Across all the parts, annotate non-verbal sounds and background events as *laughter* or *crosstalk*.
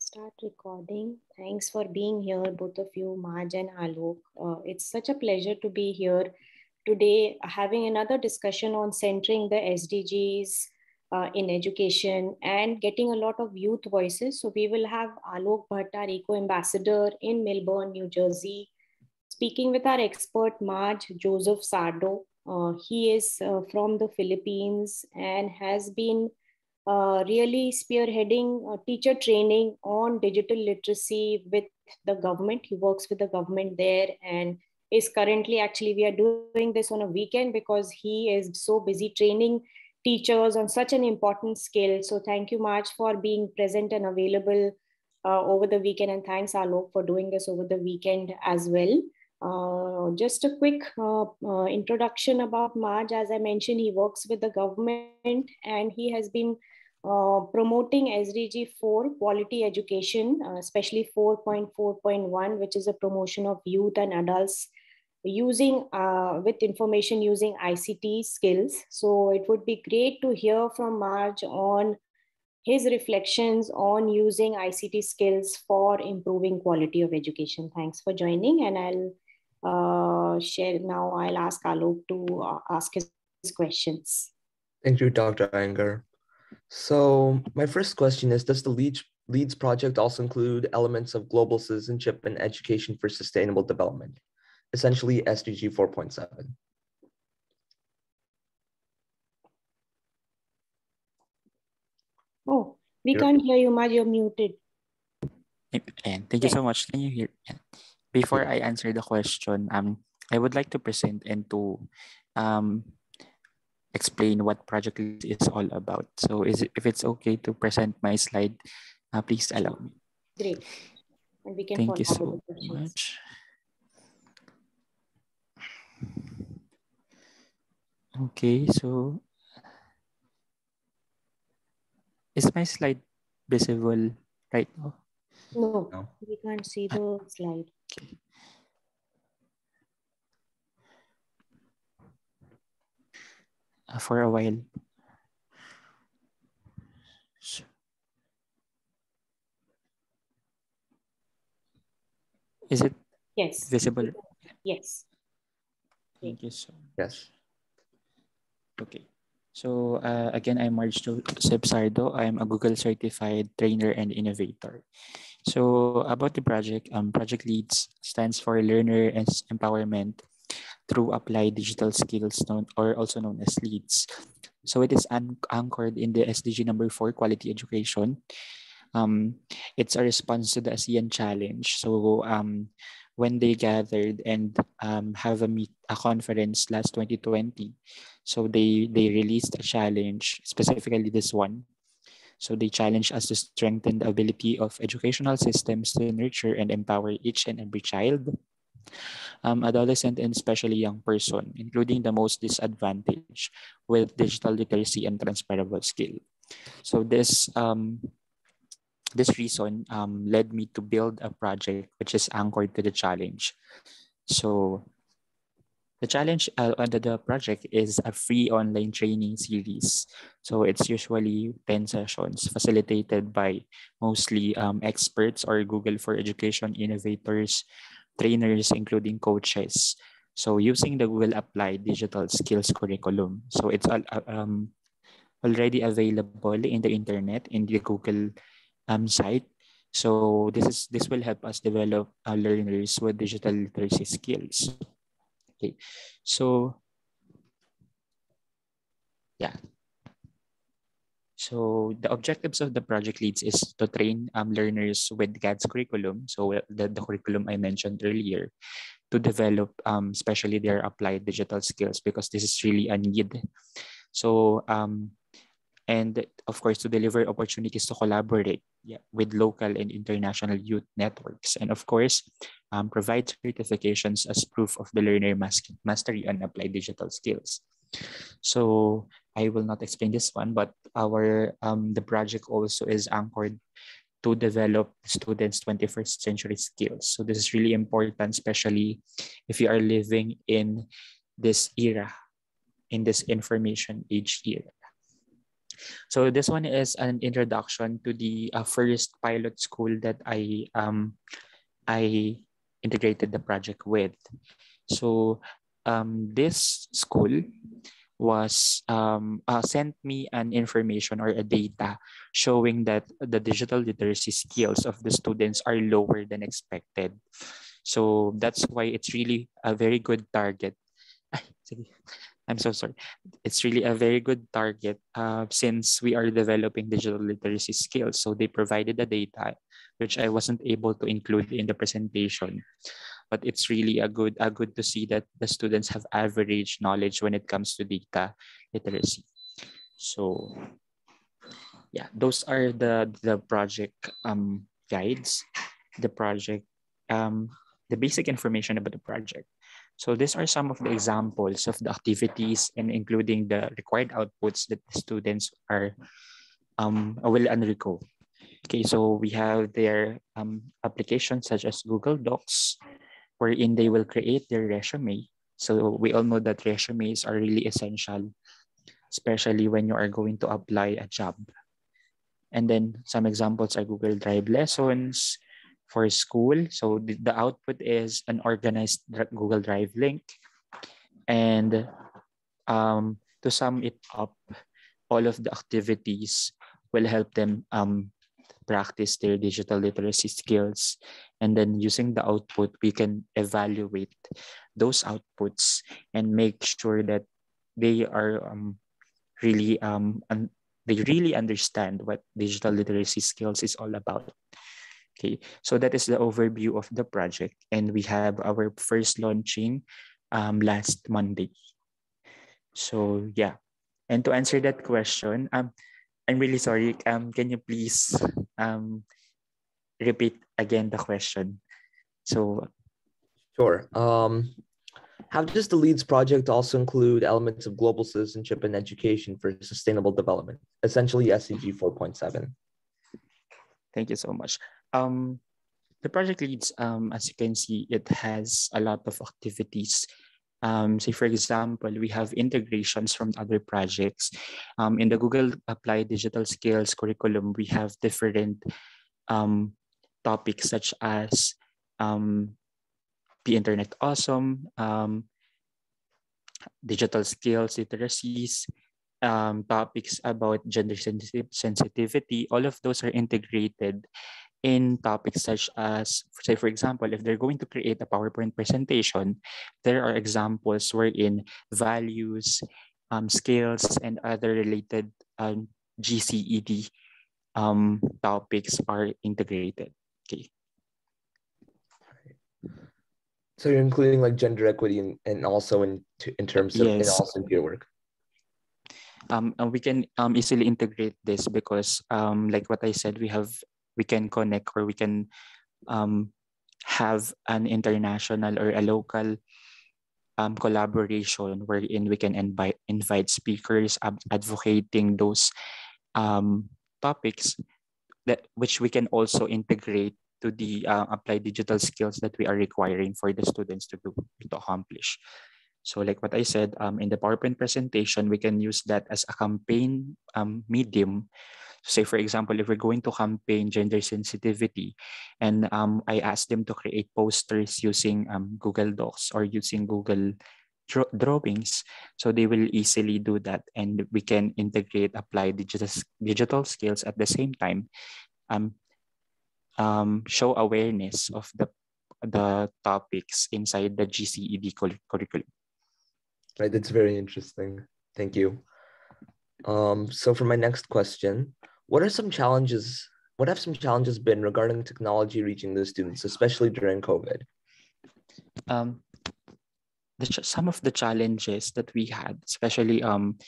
start recording. Thanks for being here, both of you, Marge and Aalok. Uh, it's such a pleasure to be here today, having another discussion on centering the SDGs uh, in education and getting a lot of youth voices. So we will have Aalok our Eco Ambassador in Melbourne, New Jersey, speaking with our expert, Marge Joseph Sardo. Uh, he is uh, from the Philippines and has been uh, really spearheading uh, teacher training on digital literacy with the government. He works with the government there and is currently actually, we are doing this on a weekend because he is so busy training teachers on such an important skill. So thank you much for being present and available uh, over the weekend. And thanks, Aalok, for doing this over the weekend as well. Uh, just a quick uh, uh, introduction about Marge. As I mentioned, he works with the government and he has been uh, promoting SDG 4 quality education, uh, especially 4.4.1, which is a promotion of youth and adults using uh, with information using ICT skills. So it would be great to hear from Marge on his reflections on using ICT skills for improving quality of education. Thanks for joining and I'll uh, share now. I'll ask Aalok to uh, ask his questions. Thank you, Dr. Iyengar. So my first question is, does the LEADS, LEADS project also include elements of global citizenship and education for sustainable development, essentially SDG 4.7? Oh, we you're, can't hear you, Marge, you're muted. And thank you so much. Can you hear? Before I answer the question, um, I would like to present and to um, explain what Project Leads is all about. So is it, if it's okay to present my slide, uh, please allow me. Great. And we can Thank you so much. Okay, so is my slide visible right now? No, no. we can't see the slide. Okay. For a while. So, is it yes visible? Yes. Thank you so much. Yes. Okay. So uh, again, I'm Marge Joseph Sardo. I'm a Google certified trainer and innovator. So about the project, um, Project Leads stands for Learner Empowerment through applied digital skills known or also known as leads. So it is anchored in the SDG number four, quality education. Um, it's a response to the ASEAN challenge. So um, when they gathered and um, have a meet a conference last 2020, so they they released a challenge, specifically this one. So they challenge us to strengthen the ability of educational systems to nurture and empower each and every child um, adolescent and especially young person, including the most disadvantaged with digital literacy and transferable skill. So this um, this reason um, led me to build a project which is anchored to the challenge. So the challenge uh, under the project is a free online training series. So it's usually 10 sessions facilitated by mostly um, experts or Google for Education innovators, trainers, including coaches. So using the Google Applied Digital Skills Curriculum. So it's uh, um, already available in the internet in the Google um, site. So this is this will help us develop uh, learners with digital literacy skills. Okay, so yeah, so the objectives of the project leads is to train um, learners with GADS curriculum, so the, the curriculum I mentioned earlier, to develop um, especially their applied digital skills because this is really a need. So um, and of course to deliver opportunities to collaborate yeah, with local and international youth networks. And of course um, provide certifications as proof of the learner mastery on applied digital skills. So I will not explain this one, but our um, the project also is anchored to develop students' 21st century skills. So this is really important, especially if you are living in this era, in this information age era. So this one is an introduction to the uh, first pilot school that I um, I integrated the project with. So um, this school was um, uh, sent me an information or a data showing that the digital literacy skills of the students are lower than expected. So that's why it's really a very good target. *laughs* I'm so sorry. It's really a very good target uh, since we are developing digital literacy skills. So they provided the data, which I wasn't able to include in the presentation but it's really a good a good to see that the students have average knowledge when it comes to data literacy. So yeah, those are the the project um, guides, the project, um, the basic information about the project. So these are some of the examples of the activities and including the required outputs that the students are um, will undergo. Okay, so we have their um, applications such as Google Docs, wherein they will create their resume. So we all know that resumes are really essential, especially when you are going to apply a job. And then some examples are Google Drive lessons for school. So the, the output is an organized Google Drive link. And um, to sum it up, all of the activities will help them um, practice their digital literacy skills. And then using the output, we can evaluate those outputs and make sure that they are um, really um, un- they really understand what digital literacy skills is all about. Okay, so that is the overview of the project, and we have our first launching um, last Monday. So yeah, and to answer that question, um, I'm really sorry. Um, can you please um, repeat again the question. So, sure. Um, how does the LEADS project also include elements of global citizenship and education for sustainable development, essentially SDG 4.7? Thank you so much. Um, the project LEADS, um, as you can see, it has a lot of activities. Um, say, for example, we have integrations from other projects. Um, in the Google Applied Digital Skills curriculum, we have different um, topics such as um, the internet awesome, um, digital skills, literacies, um, topics about gender sensitivity, all of those are integrated in topics such as, say, for example, if they're going to create a PowerPoint presentation, there are examples wherein values, um, skills, and other related um, GCED um, topics are integrated. Okay. So you're including like gender equity and, and also in in terms of yes. and also in peer work. Um, and we can um, easily integrate this because um, like what I said, we have we can connect or we can um, have an international or a local um, collaboration wherein we can invite invite speakers advocating those um, topics that which we can also integrate to the uh, applied digital skills that we are requiring for the students to do to accomplish. So like what I said, um, in the PowerPoint presentation, we can use that as a campaign um, medium. Say, for example, if we're going to campaign gender sensitivity, and um, I ask them to create posters using um, Google Docs or using Google drawings so they will easily do that and we can integrate apply digital digital skills at the same time um, um, show awareness of the the topics inside the GCED curriculum. Right, that's very interesting. Thank you. Um, so for my next question, what are some challenges? What have some challenges been regarding technology reaching the students, especially during COVID? Um, the, some of the challenges that we had, especially um,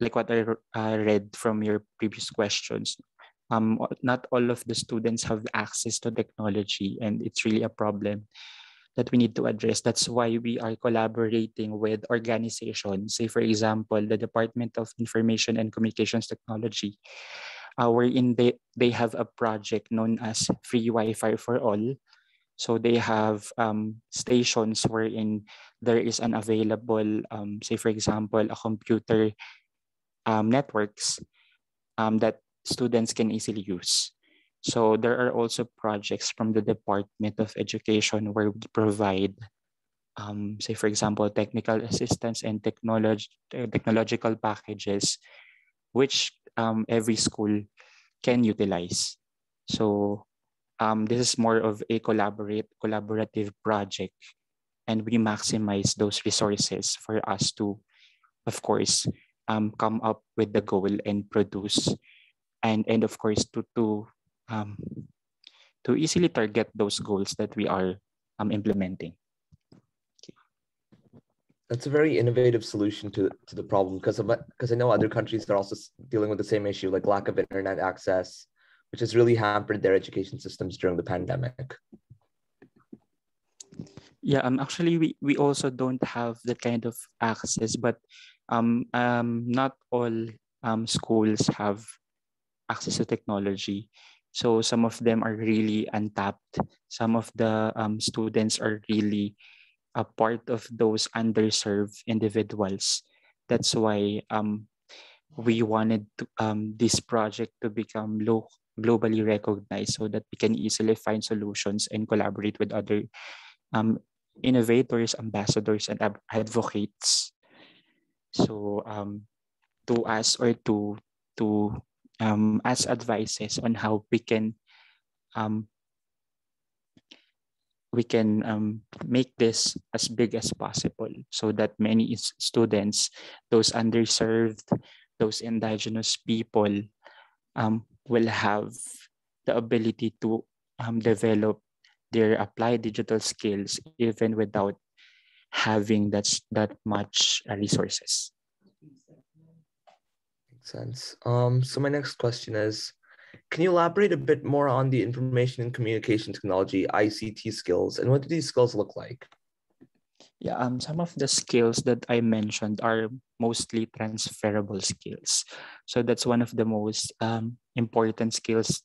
like what I read from your previous questions, um, not all of the students have access to technology, and it's really a problem that we need to address. That's why we are collaborating with organizations, say for example, the Department of Information and Communications Technology, uh, wherein they, they have a project known as Free Wi-Fi for All, so they have um, stations wherein there is an available, um, say for example, a computer um, networks um, that students can easily use. So there are also projects from the Department of Education where we provide, um, say for example, technical assistance and technology, uh, technological packages, which um, every school can utilize. So um, this is more of a collaborate collaborative project and we maximize those resources for us to, of course, um, come up with the goal and produce and, and of course to, to, um, to easily target those goals that we are um, implementing. That's a very innovative solution to, to the problem because because I know other countries are also dealing with the same issue, like lack of internet access, which has really hampered their education systems during the pandemic. Yeah, um, actually, we, we also don't have that kind of access, but um, um, not all um, schools have access to technology. So some of them are really untapped. Some of the um, students are really a part of those underserved individuals. That's why um, we wanted to, um, this project to become low, globally recognized so that we can easily find solutions and collaborate with other um, innovators, ambassadors, and advocates. So um, to us or to to um, ask advices on how we can um, we can um, make this as big as possible so that many students, those underserved, those indigenous people um, will have the ability to um, develop their applied digital skills even without having that, that much resources. Makes sense. Um, so my next question is, can you elaborate a bit more on the information and communication technology ICT skills and what do these skills look like? Yeah, um, some of the skills that I mentioned are mostly transferable skills. So that's one of the most um, important skills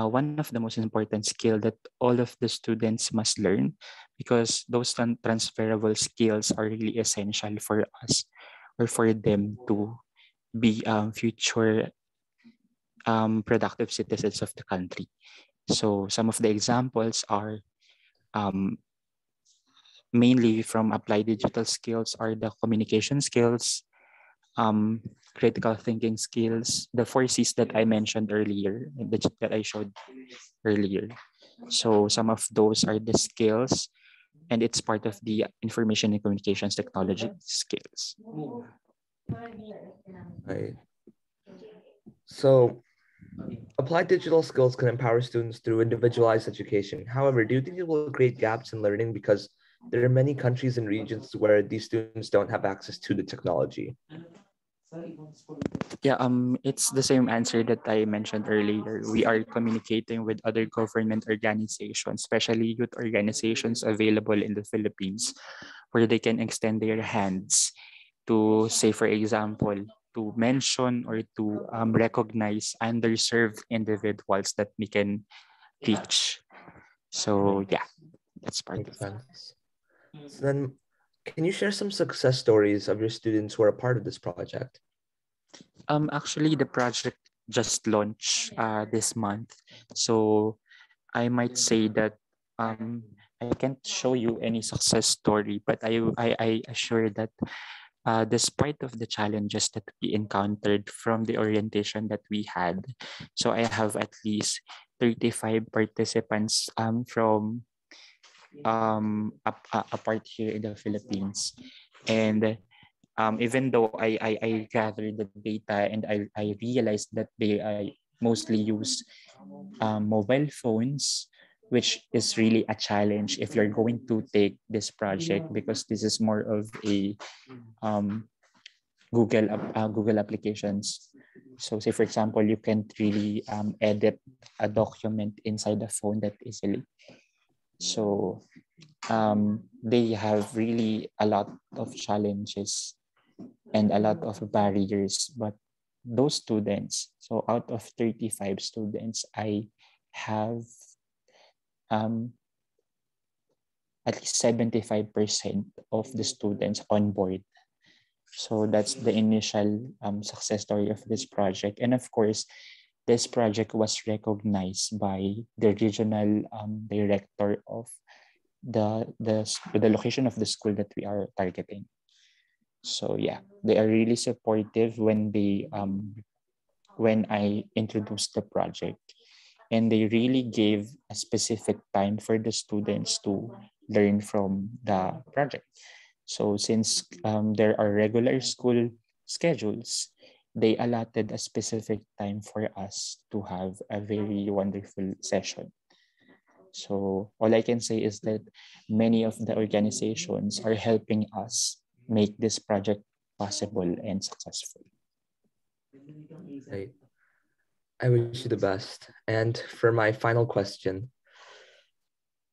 uh, one of the most important skill that all of the students must learn because those transferable skills are really essential for us or for them to be um, future um, productive citizens of the country. So some of the examples are um, mainly from applied digital skills are the communication skills, um, critical thinking skills, the four C's that I mentioned earlier, that I showed earlier. So some of those are the skills and it's part of the information and communications technology skills. Right. So applied digital skills can empower students through individualized education. However, do you think it will create gaps in learning because there are many countries and regions where these students don't have access to the technology? Yeah, um, it's the same answer that I mentioned earlier. We are communicating with other government organizations, especially youth organizations available in the Philippines, where they can extend their hands to, say, for example, to mention or to um, recognize underserved individuals that we can reach. So yeah, that's part Makes of sense. So then can you share some success stories of your students who are a part of this project? Um, actually, the project just launched uh, this month. So I might say that um, I can't show you any success story, but I, I, I assure that uh, despite of the challenges that we encountered from the orientation that we had, so I have at least 35 participants um, from um, apart here in the Philippines. And um, even though I, I, I gathered the data and I, I realized that they I mostly use um, mobile phones, which is really a challenge if you're going to take this project because this is more of a um, Google uh, Google applications. So say for example, you can't really um, edit a document inside the phone that easily. So um, they have really a lot of challenges and a lot of barriers. But those students, so out of 35 students, I have um, at least 75% of the students on board. So that's the initial um, success story of this project. And of course, this project was recognized by the regional um, director of the, the, the location of the school that we are targeting. So yeah, they are really supportive when they um, when I introduced the project. And they really gave a specific time for the students to learn from the project. So since um, there are regular school schedules, they allotted a specific time for us to have a very wonderful session. So all I can say is that many of the organizations are helping us make this project possible and successful. Right. I wish you the best. And for my final question,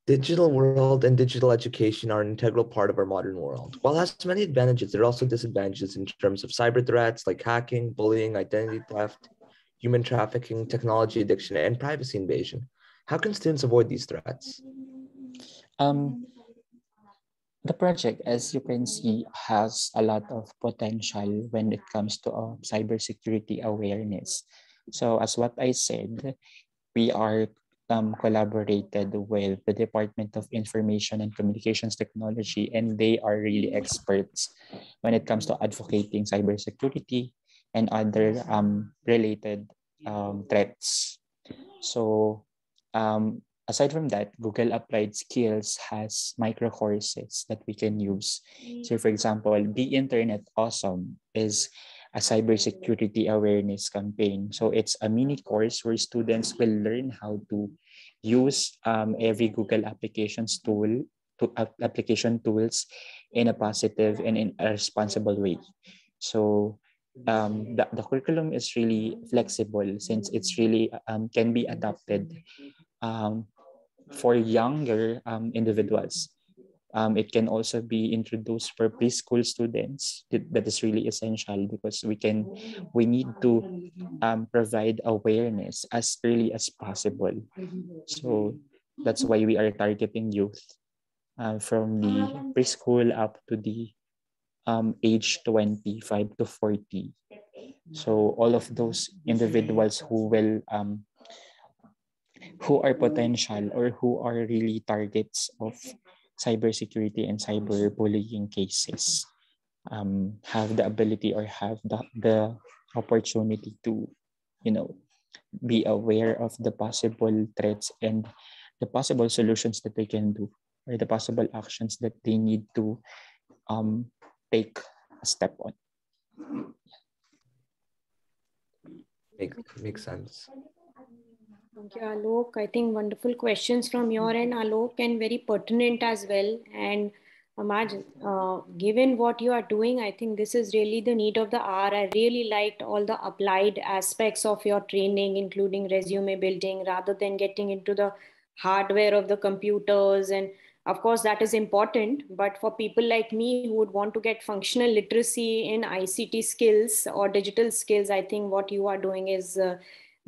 digital world and digital education are an integral part of our modern world. While it has many advantages, there are also disadvantages in terms of cyber threats like hacking, bullying, identity theft, human trafficking, technology addiction, and privacy invasion. How can students avoid these threats? Um, the project, as you can see, has a lot of potential when it comes to uh, cybersecurity awareness. So as what I said, we are um, collaborated with the Department of Information and Communications Technology, and they are really experts when it comes to advocating cybersecurity and other um, related um, threats. So um, aside from that, Google Applied Skills has micro courses that we can use. So for example, Be Internet Awesome is a cybersecurity awareness campaign. So it's a mini course where students will learn how to use um, every Google applications tool to uh, application tools in a positive and in a responsible way. So um, the, the curriculum is really flexible since it's really um, can be adapted um, for younger um, individuals. Um, it can also be introduced for preschool students. That is really essential because we can, we need to um, provide awareness as early as possible. So that's why we are targeting youth uh, from the preschool up to the um, age 25 to 40. So all of those individuals who will um, who are potential or who are really targets of cybersecurity and cyberbullying cases um, have the ability or have the, the opportunity to, you know, be aware of the possible threats and the possible solutions that they can do or the possible actions that they need to um, take a step on. Make, makes sense. Thank you, Aalok. I think wonderful questions from your end, Aalok, and very pertinent as well. And imagine, uh, given what you are doing, I think this is really the need of the hour. I really liked all the applied aspects of your training, including resume building, rather than getting into the hardware of the computers. And of course, that is important. But for people like me who would want to get functional literacy in ICT skills or digital skills, I think what you are doing is. Uh,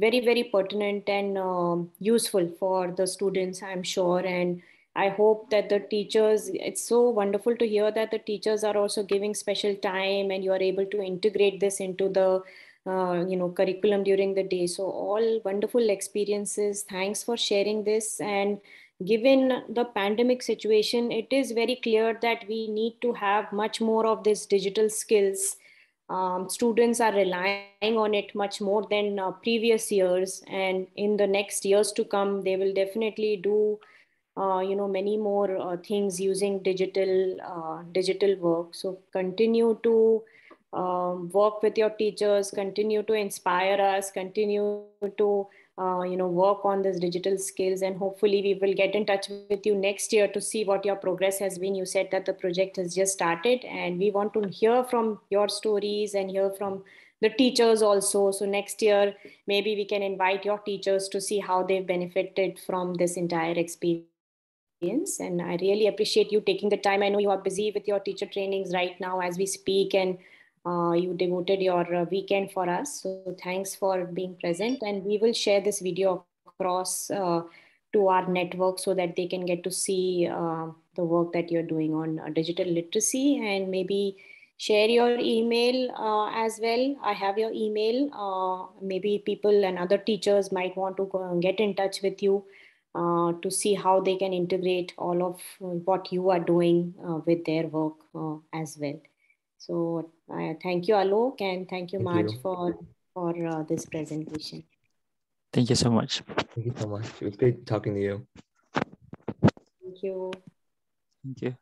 very very pertinent and um, useful for the students i'm sure. And i hope that the teachers it's so wonderful to hear that the teachers are also giving special time and you are able to integrate this into the uh, you know curriculum during the day. So all wonderful experiences. Thanks for sharing this. And given the pandemic situation it is very clear that we need to have much more of this digital skills um, students are relying on it much more than uh, previous years. And in the next years to come they will definitely do uh, you know many more uh, things using digital uh, digital work. So continue to um, work with your teachers continue to inspire us continue to uh, you know work on this digital skills and hopefully we will get in touch with you next year to see what your progress has been. You said that the project has just started and we want to hear from your stories and hear from the teachers also. So next year maybe we can invite your teachers to see how they've benefited from this entire experience. And i really appreciate you taking the time. I know you are busy with your teacher trainings right now as we speak and uh, you devoted your uh, weekend for us. So thanks for being present. And we will share this video across uh, to our network so that they can get to see uh, the work that you're doing on uh, digital literacy and maybe share your email uh, as well. I have your email. Maybe people and other teachers might want to get in touch with you to see how they can integrate all of what you are doing with their work as well. So thank you, Aalok, and thank you, thank Marge, you. for for uh, this presentation. Thank you so much. Thank you so much. It was great talking to you. Thank you. Thank you.